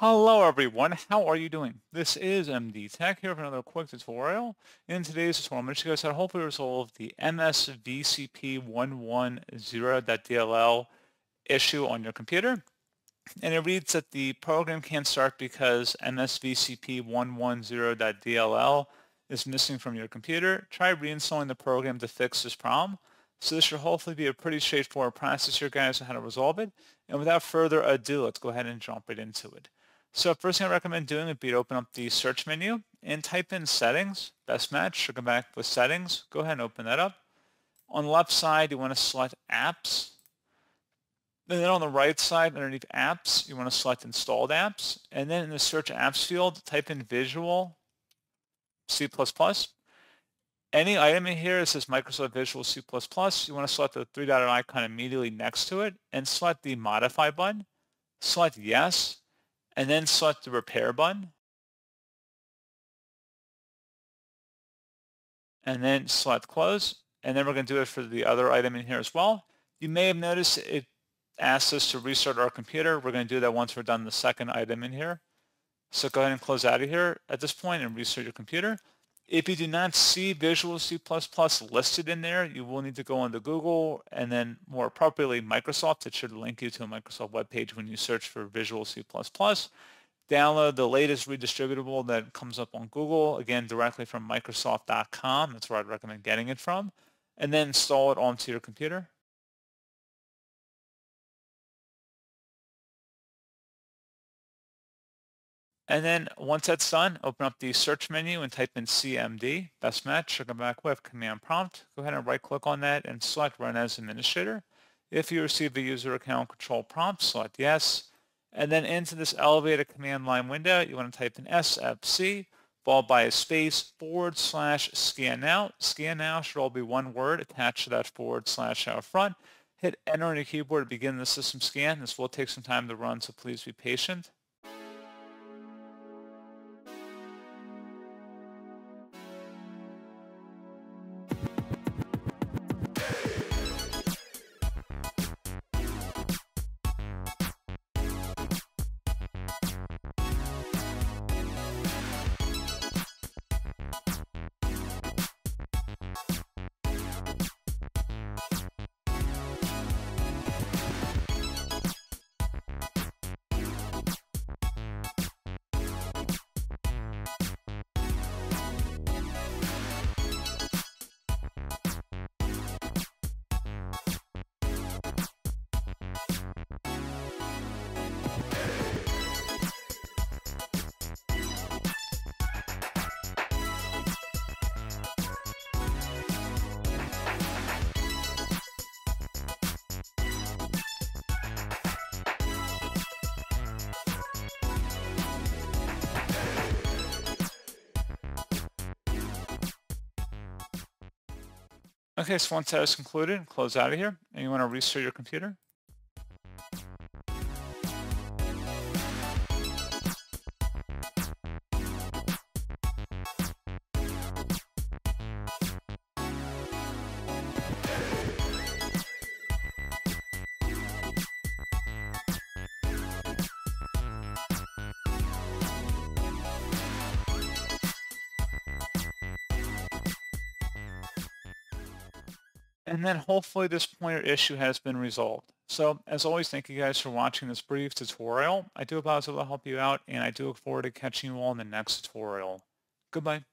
Hello everyone, how are you doing? This is MD Tech here for another quick tutorial. In today's tutorial, I'm going to show you how to hopefully resolve the MSVCP110.dll issue on your computer. And it reads that the program can't start because MSVCP110.dll is missing from your computer. Try reinstalling the program to fix this problem. So this should hopefully be a pretty straightforward process here guys on how to resolve it. And without further ado, let's go ahead and jump right into it. So first thing I recommend doing would be to open up the search menu and type in settings, best match, so go back with settings, go ahead and open that up. On the left side, you want to select apps. And then on the right side, underneath apps, you want to select installed apps. And then in the search apps field, type in visual C++. Any item in here that says Microsoft Visual C++, you want to select the three-dotted icon immediately next to it and select the modify button. Select yes and then select the repair button. And then select close. And then we're going to do it for the other item in here as well. You may have noticed it asks us to restart our computer. We're going to do that once we're done the second item in here. So go ahead and close out of here at this point and restart your computer. If you do not see Visual C++ listed in there, you will need to go onto Google and then more appropriately Microsoft. It should link you to a Microsoft webpage when you search for Visual C++. Download the latest redistributable that comes up on Google, again, directly from Microsoft.com. That's where I'd recommend getting it from. And then install it onto your computer. And then once that's done, open up the search menu and type in CMD, best match, or come back with command prompt. Go ahead and right click on that and select run as administrator. If you receive a user account control prompt, select yes. And then into this elevated command line window, you want to type in SFC, followed by a space forward slash scan now. Scan now should all be one word attached to that forward slash out front. Hit enter on your keyboard to begin the system scan. This will take some time to run, so please be patient. Okay, so once that is concluded, close out of here, and you want to restart your computer. And then hopefully this pointer issue has been resolved. So as always, thank you guys for watching this brief tutorial. I do hope I was able to help you out, and I do look forward to catching you all in the next tutorial. Goodbye.